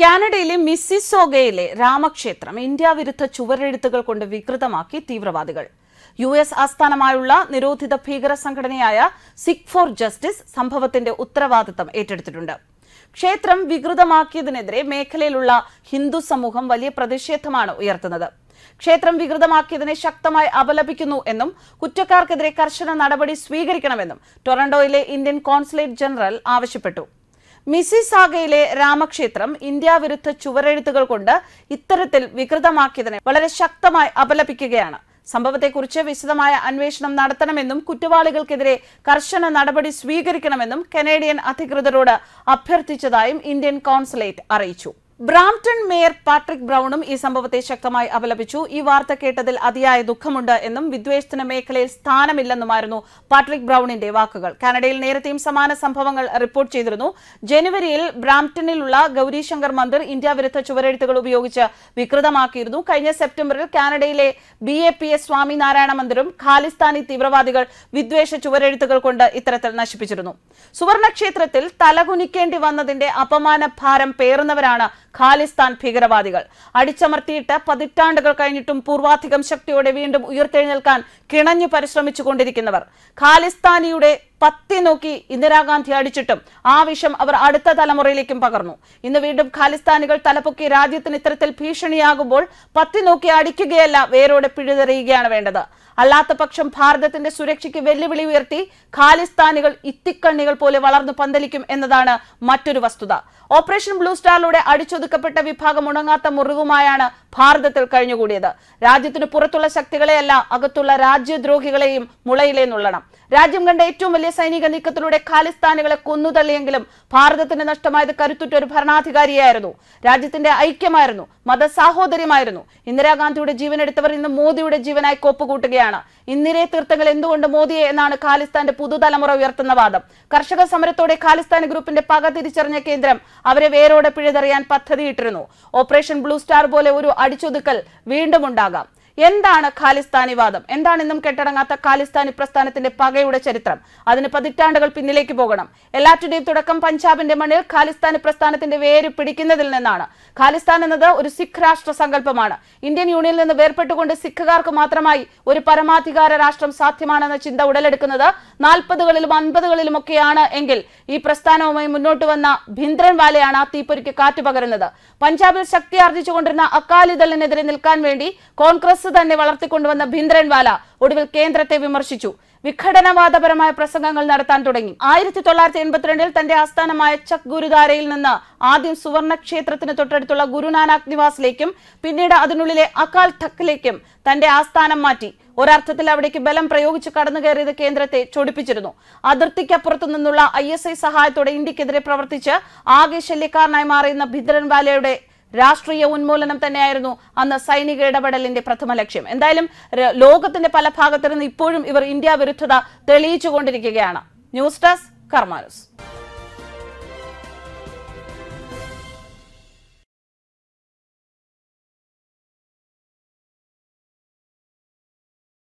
കാനഡയിലെ മിസ്സിസോഗയിലെ രാമക്ഷേത്രം ഇന്ത്യ വിരുദ്ധ ചുവരെഴുത്തുകൾ കൊണ്ട് വികൃതമാക്കി തീവ്രവാദികൾ. യു എസ് ആസ്ഥാനമായുള്ള നിരോധിത ഭീകര സംഘടനയായ സിഖ് ഫോർ ജസ്റ്റിസ് സംഭവത്തിന്റെ ഉത്തരവാദിത്തം ഏറ്റെടുത്തിട്ടുണ്ട്. ക്ഷേത്രം വികൃതമാക്കിയതിനെതിരെ മേഖലയിലുള്ള ഹിന്ദു സമൂഹം വലിയ പ്രതിഷേധമാണ് ഉയർത്തുന്നത്. ക്ഷേത്രം വികൃതമാക്കിയതിനെ ശക്തമായി അപലപിക്കുന്നു എന്നും കുറ്റക്കാർക്കെതിരെ കർശന നടപടി സ്വീകരിക്കണമെന്നും ടൊറന്റോയിലെ ഇന്ത്യൻ കോൺസുലേറ്റ് ജനറൽ ആവശ്യപ്പെട്ടു. മിസിസാഗയിലെ രാമക്ഷേത്രം ഇന്ത്യ വിരുദ്ധ ചുവരെഴുത്തുകൾ കൊണ്ട് ഇത്തരത്തിൽ വികൃതമാക്കിയതിനെ വളരെ ശക്തമായി അപലപിക്കുകയാണ്. സംഭവത്തെക്കുറിച്ച് വിശദമായ അന്വേഷണം നടത്തണമെന്നും കുറ്റവാളികൾക്കെതിരെ കർശന നടപടി സ്വീകരിക്കണമെന്നും കനേഡിയൻ അധികൃതരോട് അഭ്യർത്ഥിച്ചതായും ഇന്ത്യൻ കോൺസുലേറ്റ് അറിയിച്ചു. ബ്രാംപ്ടൺ മേയർ പാട്രിക് ബ്രൌണും ഈ സംഭവത്തെ ശക്തമായി അപലപിച്ചു. ഈ വാർത്ത കേട്ടതിൽ അതിയായ ദുഃഖമുണ്ട് എന്നും വിദ്വേഷത്തിന് മേഖലയിൽ സ്ഥാനമില്ലെന്നുമായിരുന്നു പാട്രിക് ബ്രൌണിന്റെ വാക്കുകൾ. കാനഡയിൽ നേരത്തെയും സമാന സംഭവങ്ങൾ റിപ്പോർട്ട് ചെയ്തിരുന്നു. ജനുവരിയിൽ ബ്രാംപ്ടണിലുള്ള ഗൌരിശങ്കർ മന്ദിർ ഇന്ത്യ വിരുദ്ധ ചുവരെഴുത്തുകൾ ഉപയോഗിച്ച് വികൃതമാക്കിയിരുന്നു. കഴിഞ്ഞ സെപ്റ്റംബറിൽ കാനഡയിലെ B A P S Swaminarayan മന്ദിരും Khalistani തീവ്രവാദികൾ വിദ്വേഷ ചുവരെഴുത്തുകൾ കൊണ്ട് ഇത്തരത്തിൽ നശിപ്പിച്ചിരുന്നു. സുവർണക്ഷേത്രത്തിൽ തലകുനിക്കേണ്ടി വന്നതിന്റെ അപമാന ഭാരം പേറുന്നവരാണ് ഖാലിസ്ഥാൻ ഭീകരവാദികൾ. അടിച്ചമർത്തിയിട്ട് പതിറ്റാണ്ടുകൾ കഴിഞ്ഞിട്ടും പൂർവാധികം ശക്തിയോടെ വീണ്ടും ഉയർത്തെഴുന്നേൽക്കാൻ കിണഞ്ഞു പരിശ്രമിച്ചു കൊണ്ടിരിക്കുന്നവർ ഖാലിസ്ഥാനിയുടെ പത്തി നോക്കി ഇന്ദിരാഗാന്ധി അടിച്ചിട്ടും ആ വിഷം അവർ അടുത്ത തലമുറയിലേക്കും പകർന്നു. ഇന്ന് വീണ്ടും ഖാലിസ്ഥാനികൾ തലപ്പൊക്കി രാജ്യത്തിന് ഇത്തരത്തിൽ ഭീഷണിയാകുമ്പോൾ പത്തി നോക്കി അടിക്കുകയല്ല വേരോടെ പിഴുതെറിയുകയാണ് വേണ്ടത്. അല്ലാത്ത പക്ഷം ഭാരതത്തിന്റെ സുരക്ഷയ്ക്ക് വെല്ലുവിളി ഉയർത്തി ഖാലിസ്ഥാനികൾ ഇത്തിക്കണ്ണികൾ പോലെ വളർന്നു പന്തലിക്കും എന്നതാണ് മറ്റൊരു വസ്തുത. ഓപ്പറേഷൻ ബ്ലൂ സ്റ്റാറിലൂടെ അടിച്ചൊതുക്കപ്പെട്ട വിഭാഗം ഉണങ്ങാത്ത മുറിവുമായാണ് ഭാരതത്തിൽ കഴിഞ്ഞുകൂടിയത്. രാജ്യത്തിന് പുറത്തുള്ള ശക്തികളെയല്ല അകത്തുള്ള രാജ്യദ്രോഹികളെയും മുളയിലേ നുള്ളണം. രാജ്യം കണ്ട ഏറ്റവും വലിയ സൈനിക നീക്കത്തിലൂടെ ഖാലിസ്ഥാനികളെ കൊന്നുതള്ളിയെങ്കിലും ഭാരതത്തിന് നഷ്ടമായത് കരുത്തുറ്റ ഒരു ഭരണാധികാരിയായിരുന്നു. രാജ്യത്തിന്റെ ഐക്യമായിരുന്നു മതസാഹോദര്യമായിരുന്നു. ഇന്ദിരാഗാന്ധിയുടെ ജീവനെടുത്തവർ ഇന്ന് മോദിയുടെ ജീവനായി കോപ്പുകൂട്ടുകയാണ്. ഇന്ദിരയെ തീർത്ഥങ്ങൾ എന്തുകൊണ്ട് മോദിയെ എന്നാണ് ഖാലിസ്ഥാന്റെ പുതുതലമുറ ഉയർത്തുന്ന വാദം. കർഷക സമരത്തോടെ ഖാലിസ്ഥാൻ ഗ്രൂപ്പിന്റെ പക തിരിച്ചറിഞ്ഞ കേന്ദ്രം അവരെ വേരോടെ പിഴുതെറിയാൻ പദ്ധതിയിട്ടിരുന്നു. ഓപ്പറേഷൻ ബ്ലൂ സ്റ്റാർ പോലെ ഒരു അടിച്ചൊതുക്കൽ വീണ്ടും ഉണ്ടാകാം. എന്താണ് ഖാലിസ്ഥാനി വാദം? എന്താണ് ഇന്നും കെട്ടടങ്ങാത്ത ഖാലിസ്ഥാനി പ്രസ്ഥാനത്തിന്റെ പകയുടെ ചരിത്രം? അതിന് പതിറ്റാണ്ടുകൾ പിന്നിലേക്ക് പോകണം. എല്ലാറ്റിന്റെയും തുടക്കം പഞ്ചാബിന്റെ മണ്ണിൽ ഖാലിസ്ഥാനി പ്രസ്ഥാനത്തിന്റെ വേര് പിടിക്കുന്നതിൽ നിന്നാണ്. ഖാലിസ്ഥാൻ എന്നത് ഒരു സിഖ് രാഷ്ട്ര സങ്കല്പമാണ്. ഇന്ത്യൻ യൂണിയനിൽ നിന്ന് വേർപെട്ടുകൊണ്ട് സിഖുകാർക്ക് മാത്രമായി ഒരു പരമാധികാര രാഷ്ട്രം സാധ്യമാണെന്ന ചിന്ത ഉടലെടുക്കുന്നത് നാൽപ്പതുകളിലും അൻപതുകളിലും ഒക്കെയാണ് എങ്കിൽ ഈ പ്രസ്ഥാനവുമായി മുന്നോട്ട് വന്ന ഭിന്ദ്രൻവാലയാണ് ആ തീപ്പൊരിക്ക് കാറ്റ് പകരുന്നത്. പഞ്ചാബിൽ ശക്തി ആർജിച്ചുകൊണ്ടിരുന്ന അകാലിദളിനെതിരെ നിൽക്കാൻ വേണ്ടി കോൺഗ്രസ് തന്നെ വളർത്തിക്കൊണ്ടുവന്ന ഭിന്ദ്രൻവാല ഒടുവിൽ കേന്ദ്രത്തെ വിമർശിച്ചു. വിഘടനവാദപരമായ പ്രസംഗങ്ങൾ നടത്താൻ തുടങ്ങി. ആയിരത്തി തൊള്ളായിരത്തി എൺപത്തിരണ്ടിൽ തന്റെ ആസ്ഥാനമായ ചക് ഗുരുദ്വാരയിൽ നിന്ന് ആദ്യം സുവർണ ക്ഷേത്രത്തിന് തൊട്ടടുത്തുള്ള ഗുരുനാനാക് നിവാസിലേക്കും പിന്നീട് അതിനുള്ളിലെ അകാൽ തക്കിലേക്കും തന്റെ ആസ്ഥാനം മാറ്റി. ഒരർത്ഥത്തിൽ അവിടേക്ക് ബലം പ്രയോഗിച്ച് കടന്നു കയറിയത് കേന്ദ്രത്തെ ചൊടിപ്പിച്ചിരുന്നു. അതിർത്തിക്കപ്പുറത്തു നിന്നുള്ള ഐ എസ് ഐ സഹായത്തോടെ ഇന്ത്യക്കെതിരെ പ്രവർത്തിച്ച് ആകെ ശല്യക്കാരനായി മാറിയുന്ന ഭിദ്രൻവാലയുടെ രാഷ്ട്രീയ ഉന്മൂലനം തന്നെയായിരുന്നു അന്ന് സൈനിക ഇടപെടലിന്റെ പ്രഥമ ലക്ഷ്യം. എന്തായാലും ലോകത്തിന്റെ പല ഭാഗത്തിരുന്ന് ഇപ്പോഴും ഇവർ ഇന്ത്യ വിരുദ്ധത തെളിയിച്ചുകൊണ്ടിരിക്കുകയാണ്. News desk കർമാനൂസ്.